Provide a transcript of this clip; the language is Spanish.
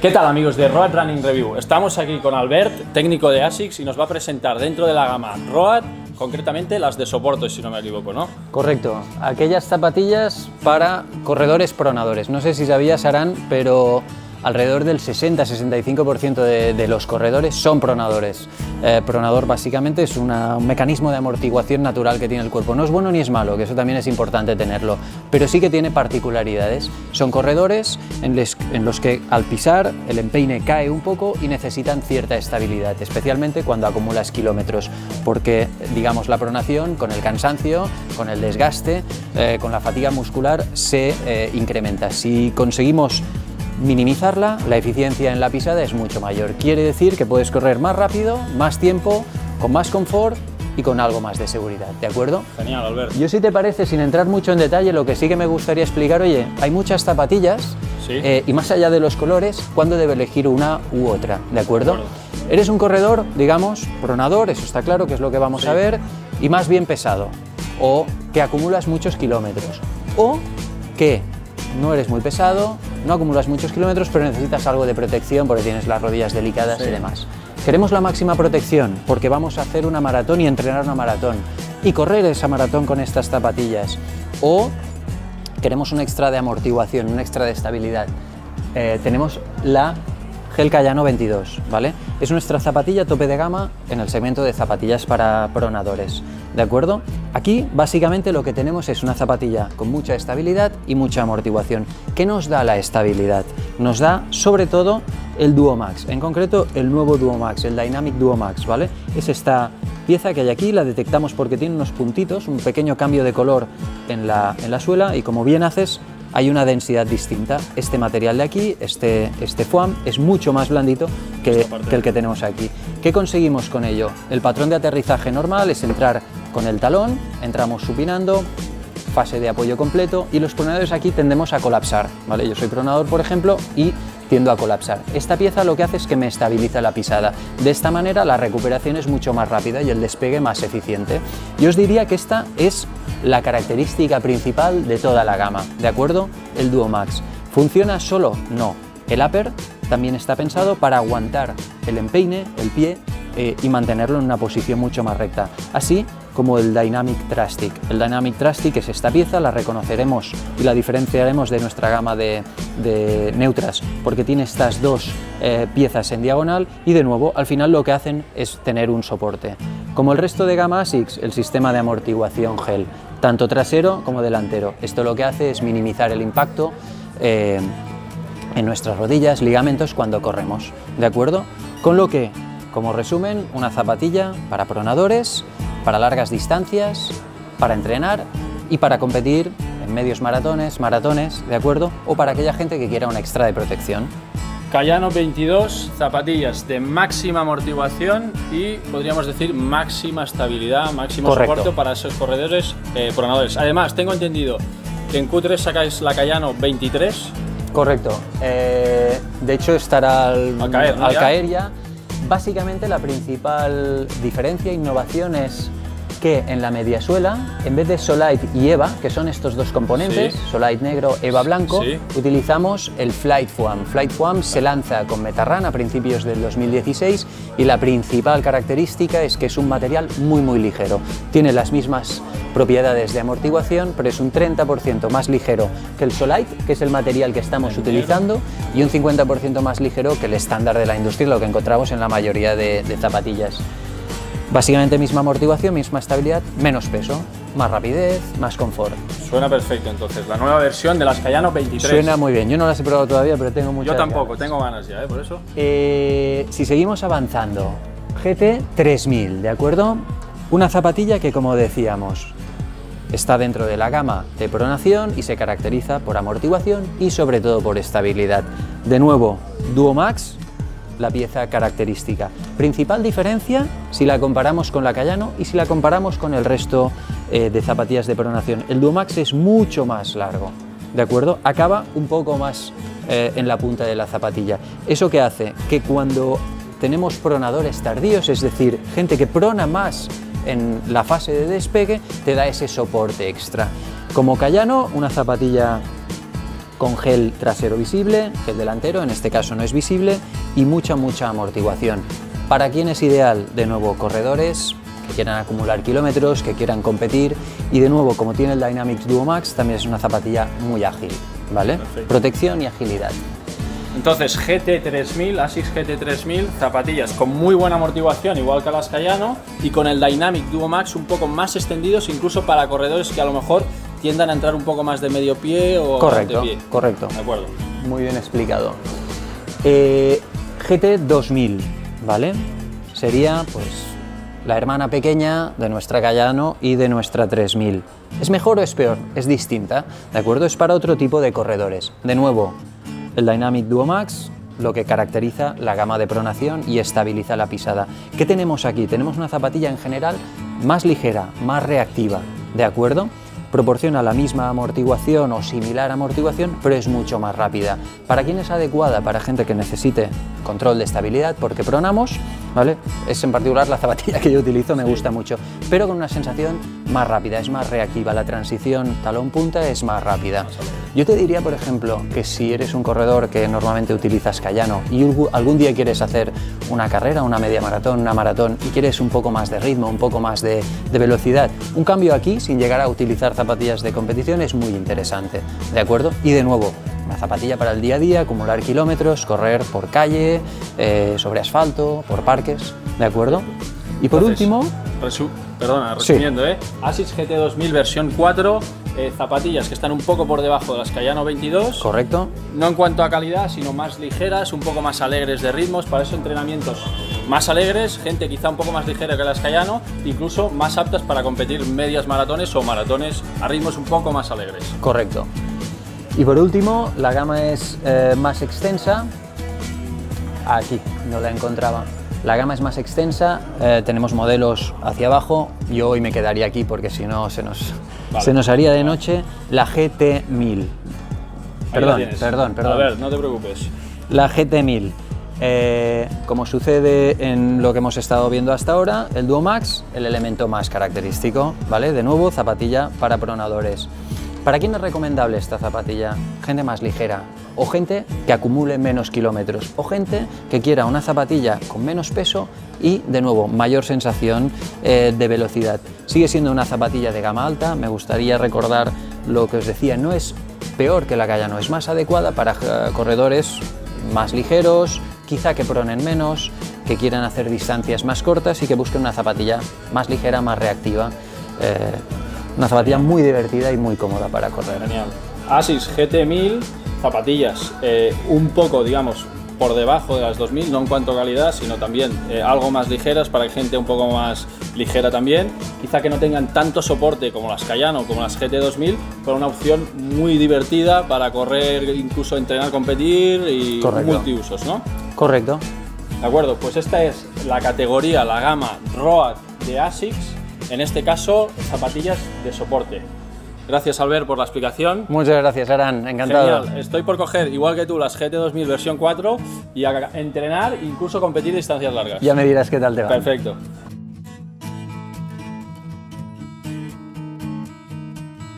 ¿Qué tal amigos de Road Running Review? Estamos aquí con Albert, técnico de ASICS, y nos va a presentar dentro de la gama Road, concretamente las de soporte, si no me equivoco, ¿no? Correcto, aquellas zapatillas para corredores pronadores. No sé si sabías, Arán, pero alrededor del 60-65% de, de, los corredores son pronadores. Eh, pronador básicamente es un mecanismo de amortiguación natural que tiene el cuerpo. No es bueno ni es malo, que eso también es importante tenerlo, pero sí que tiene particularidades. Son corredores en los que al pisar el empeine cae un poco y necesitan cierta estabilidad, especialmente cuando acumulas kilómetros, porque digamos la pronación con el cansancio, con el desgaste, eh, con la fatiga muscular se eh, incrementa. Si conseguimos minimizarla, la eficiencia en la pisada es mucho mayor. Quiere decir que puedes correr más rápido, más tiempo, con más confort y con algo más de seguridad, ¿de acuerdo? Genial, Albert. Yo si te parece, sin entrar mucho en detalle, lo que sí que me gustaría explicar, oye, hay muchas zapatillas ¿Sí? eh, y más allá de los colores, ¿cuándo debe elegir una u otra? ¿De acuerdo? Eres un corredor, digamos, pronador, eso está claro, que es lo que vamos Sí. a ver, y más bien pesado, o que acumulas muchos kilómetros, o que no eres muy pesado, no acumulas muchos kilómetros, pero necesitas algo de protección porque tienes las rodillas delicadas Sí. y demás. Queremos la máxima protección porque vamos a hacer una maratón y entrenar una maratón y correr esa maratón con estas zapatillas. O queremos un extra de amortiguación, un extra de estabilidad. Eh, tenemos la Gel Cayano 22, ¿vale? Es nuestra zapatilla tope de gama en el segmento de zapatillas para pronadores, ¿de acuerdo? Aquí básicamente lo que tenemos es una zapatilla con mucha estabilidad y mucha amortiguación. ¿Qué nos da la estabilidad? Nos da sobre todo el Duo Max, en concreto el nuevo Duo Max, el Dynamic Duo Max, ¿vale? Es esta pieza que hay aquí, la detectamos porque tiene unos puntitos, un pequeño cambio de color en la, en la suela y como bien haces, hay una densidad distinta. Este material de aquí, este, este foam, es mucho más blandito que, que el que tenemos aquí. ¿Qué conseguimos con ello? El patrón de aterrizaje normal es entrar con el talón, entramos supinando, fase de apoyo completo y los pronadores aquí tendemos a colapsar, ¿vale? Yo soy pronador, por ejemplo, y tiendo a colapsar. Esta pieza lo que hace es que me estabiliza la pisada. De esta manera la recuperación es mucho más rápida y el despegue más eficiente. Yo os diría que esta es la característica principal de toda la gama, ¿de acuerdo? El Duo Max. ¿Funciona solo? No. El upper también está pensado para aguantar el empeine, el pie, eh, y mantenerlo en una posición mucho más recta. Así como el Dynamic Trustic. El Dynamic Trustic es esta pieza, la reconoceremos y la diferenciaremos de nuestra gama de, de neutras porque tiene estas dos eh, piezas en diagonal y de nuevo al final lo que hacen es tener un soporte. Como el resto de gama ASICS, el sistema de amortiguación gel, tanto trasero como delantero. Esto lo que hace es minimizar el impacto eh, en nuestras rodillas, ligamentos cuando corremos, ¿de acuerdo? Con lo que, como resumen, una zapatilla para pronadores, para largas distancias, para entrenar y para competir en medios maratones, maratones, ¿de acuerdo? O para aquella gente que quiera un extra de protección. Cayano 22, zapatillas de máxima amortiguación y podríamos decir máxima estabilidad, máximo Correcto. soporte para esos corredores eh, pronadores. Además, tengo entendido que en Q3 sacáis la Cayano 23. Correcto. Eh, de hecho, estará al, Al caer, ¿no? al Ya. caer ya. Básicamente, la principal diferencia e innovación es que en la mediasuela, en vez de Solite y EVA, que son estos dos componentes, Sí. Solite negro, EVA blanco, Sí. utilizamos el Flight Foam. Flight Foam se lanza con Metarran a principios del 2016 y la principal característica es que es un material muy muy ligero. Tiene las mismas propiedades de amortiguación, pero es un 30% más ligero que el Solite, que es el material que estamos utilizando, y un 50% más ligero que el estándar de la industria, lo que encontramos en la mayoría de, de zapatillas. Básicamente misma amortiguación, misma estabilidad, menos peso, más rapidez, más confort. Suena perfecto entonces, la nueva versión de las Cayano 23. Suena muy bien. Yo no las he probado todavía, pero tengo muchas Yo tampoco, ganas. tengo ganas ya, ¿eh? por eso. Eh, si seguimos avanzando, GT 3000, ¿de acuerdo? Una zapatilla que, como decíamos, está dentro de la gama de pronación y se caracteriza por amortiguación y sobre todo por estabilidad. De nuevo, Duo Max, la pieza característica. Principal diferencia si la comparamos con la Cayano y si la comparamos con el resto eh, de zapatillas de pronación. El Duo Max es mucho más largo, ¿de acuerdo? Acaba un poco más eh, en la punta de la zapatilla. ¿Eso que hace? Que cuando tenemos pronadores tardíos, es decir, gente que prona más en la fase de despegue, te da ese soporte extra. Como Cayano, una zapatilla con gel trasero visible, gel delantero, en este caso no es visible, y mucha, mucha amortiguación. ¿Para quién es ideal? De nuevo, corredores que quieran acumular kilómetros, que quieran competir, y de nuevo, como tiene el Dynamics Duo Max, también es una zapatilla muy ágil, ¿vale? Perfecto. Protección y agilidad. Entonces, GT3000, Asics GT3000, zapatillas con muy buena amortiguación, igual que las Cayano, y con el Dynamic Duo Max un poco más extendidos, incluso para corredores que a lo mejor tiendan a entrar un poco más de medio pie o Correcto, pie. correcto. De acuerdo. Muy bien explicado. Eh, GT 2000, ¿vale? Sería pues la hermana pequeña de nuestra Cayano y de nuestra 3000. ¿Es mejor o es peor? Es distinta, ¿de acuerdo? Es para otro tipo de corredores. De nuevo, el Dynamic Duo Max, lo que caracteriza la gama de pronación y estabiliza la pisada. ¿Qué tenemos aquí? Tenemos una zapatilla en general más ligera, más reactiva, ¿de acuerdo? Proporciona la misma amortiguación o similar amortiguación, pero es mucho más rápida. ¿Para quién es adecuada? Para gente que necesite control de estabilidad, porque pronamos, ¿vale? Es en particular la zapatilla que yo utilizo, me gusta mucho, pero con una sensación más rápida, es más reactiva, la transición talón-punta es más rápida. Yo te diría, por ejemplo, que si eres un corredor que normalmente utilizas Cayano y algún día quieres hacer una carrera, una media maratón, una maratón y quieres un poco más de ritmo, un poco más de, de velocidad, un cambio aquí sin llegar a utilizar zapatillas de competición es muy interesante, ¿de acuerdo? Y de nuevo, una zapatilla para el día a día, acumular kilómetros, correr por calle, eh, sobre asfalto, por parques, ¿de acuerdo? Y por Entonces, último, resu- perdona, Sí. resumiendo, ¿eh? Asics GT2000 versión 4, eh, zapatillas que están un poco por debajo de las Cayano 22. correcto, No en cuanto a calidad, sino más ligeras, un poco más alegres de ritmos, para esos entrenamientos más alegres, gente quizá un poco más ligera que las Cayano, incluso más aptas para competir medias maratones o maratones a ritmos un poco más alegres. Correcto. Y por último, la gama es eh, más extensa. Aquí no la encontraba. La gama es más extensa, eh, tenemos modelos hacia abajo. Yo hoy me quedaría aquí porque si no se nos, Vale. se nos haría de noche. La GT1000. Ahí la Perdón, perdón, perdón. A ver, no te preocupes. La GT1000. Eh, como sucede en lo que hemos estado viendo hasta ahora, el Duo Max, el elemento más característico, ¿vale? De nuevo, zapatilla para pronadores. ¿Para quién es recomendable esta zapatilla? Gente más ligera, o gente que acumule menos kilómetros, o gente que quiera una zapatilla con menos peso y, de nuevo, mayor sensación eh, de velocidad. Sigue siendo una zapatilla de gama alta, me gustaría recordar lo que os decía, no es peor que la Cayano, es más adecuada para eh, corredores más ligeros, quizá que pronen menos, que quieran hacer distancias más cortas y que busquen una zapatilla más ligera, más reactiva. Eh, una zapatilla muy divertida y muy cómoda para correr. Genial. Asics GT1000, zapatillas eh, un poco, digamos, por debajo de las 2000, no en cuanto a calidad, sino también eh, algo más ligeras para gente un poco más ligera también. Quizá que no tengan tanto soporte como las Cayano, como las GT2000, pero una opción muy divertida para correr, incluso entrenar, competir y Correcto. multiusos, ¿no? Correcto. De acuerdo, pues esta es la categoría, la gama Road de ASICS, en este caso zapatillas de soporte. Gracias Albert por la explicación. Muchas gracias, Aran. Encantado. Genial, estoy por coger, igual que tú, las GT2000 versión 4 y a entrenar, incluso competir distancias largas. Ya me dirás qué tal te va. Perfecto.